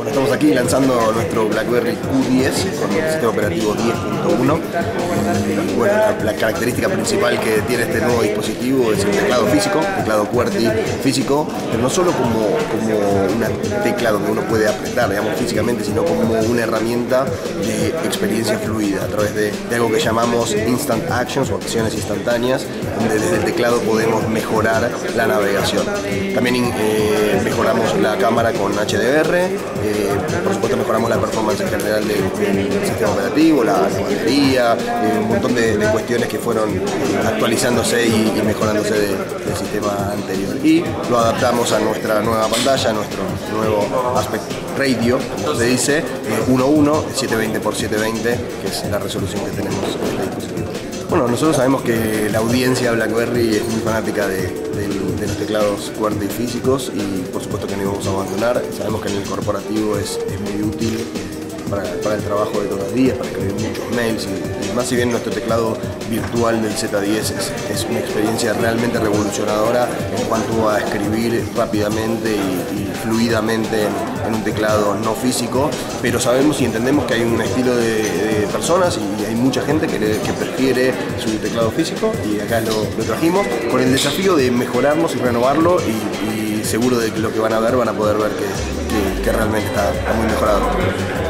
Bueno, estamos aquí lanzando nuestro BlackBerry Q10 con el sistema operativo 10.1. Y bueno, la, característica principal que tiene este nuevo dispositivo es el teclado físico, teclado QWERTY físico, pero no solo como, como una tecla donde uno puede apretar, digamos, físicamente, sino como una herramienta de experiencia fluida a través de, de algo que llamamos Instant Actions o acciones instantáneas, donde desde el teclado podemos mejorar la navegación. También eh, mejoramos la cámara con HDR, eh, por supuesto mejoramos la performance en general del, sistema operativo, la, batería, eh, un montón de, cuestiones que fueron actualizándose y, mejorándose de, del sistema anterior. Y lo adaptamos a nuestra nueva pantalla, a nuestro nuevo aspect radio, como se dice, 1.1, 720x720, que es la resolución que tenemos en este dispositivo. Bueno, nosotros sabemos que la audiencia BlackBerry es muy fanática de, los teclados QWERTY físicos y por supuesto que no íbamos a abandonar. Sabemos que en el corporativo es muy útil para, el trabajo de todos los días, para escribir muchos mails y, más si bien nuestro teclado virtual del Z10 es, es una experiencia realmente revolucionadora en cuanto a escribir rápidamente y, fluidamente en, un teclado no físico, pero sabemos y entendemos que hay un estilo de, personas y hay mucha gente que, que, prefiere su teclado físico y acá lo, lo, trajimos con el desafío de mejorarnos y renovarlo y, seguro de que lo que van a ver van a poder ver que, que, realmente está muy mejorado.